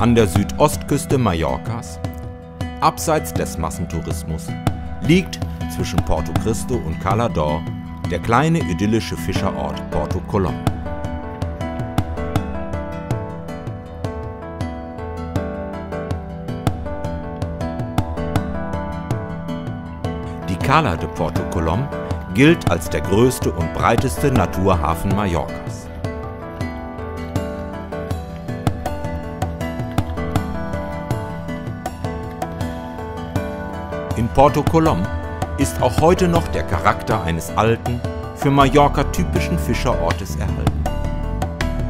An der Südostküste Mallorcas, abseits des Massentourismus, liegt zwischen Porto Cristo und Cala d'Or der kleine idyllische Fischerort Porto Colom. Die Cala de Porto Colom gilt als der größte und breiteste Naturhafen Mallorcas. In Porto Colom ist auch heute noch der Charakter eines alten, für Mallorca typischen Fischerortes erhalten.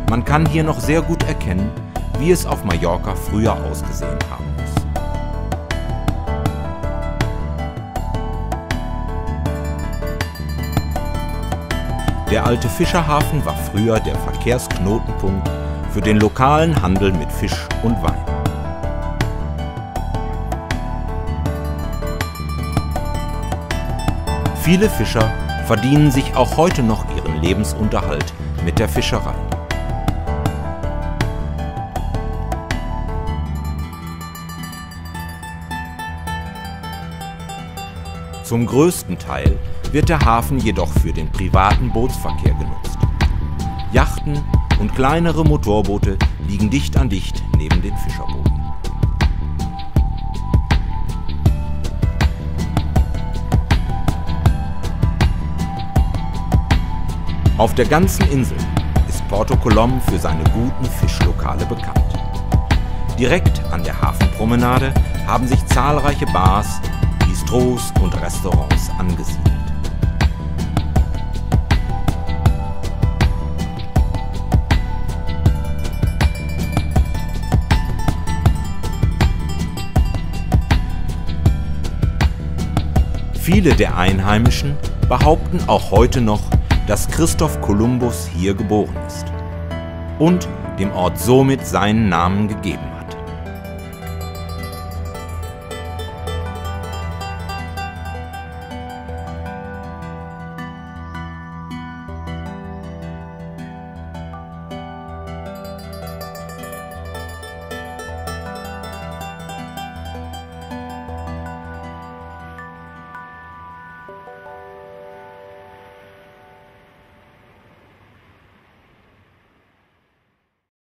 Man kann hier noch sehr gut erkennen, wie es auf Mallorca früher ausgesehen haben muss. Der alte Fischerhafen war früher der Verkehrsknotenpunkt für den lokalen Handel mit Fisch und Wein. Viele Fischer verdienen sich auch heute noch ihren Lebensunterhalt mit der Fischerei. Zum größten Teil wird der Hafen jedoch für den privaten Bootsverkehr genutzt. Yachten und kleinere Motorboote liegen dicht an dicht neben den Fischerbooten. Auf der ganzen Insel ist Porto Colom für seine guten Fischlokale bekannt. Direkt an der Hafenpromenade haben sich zahlreiche Bars, Bistros und Restaurants angesiedelt. Viele der Einheimischen behaupten auch heute noch, dass Christoph Kolumbus hier geboren ist und dem Ort somit seinen Namen gegeben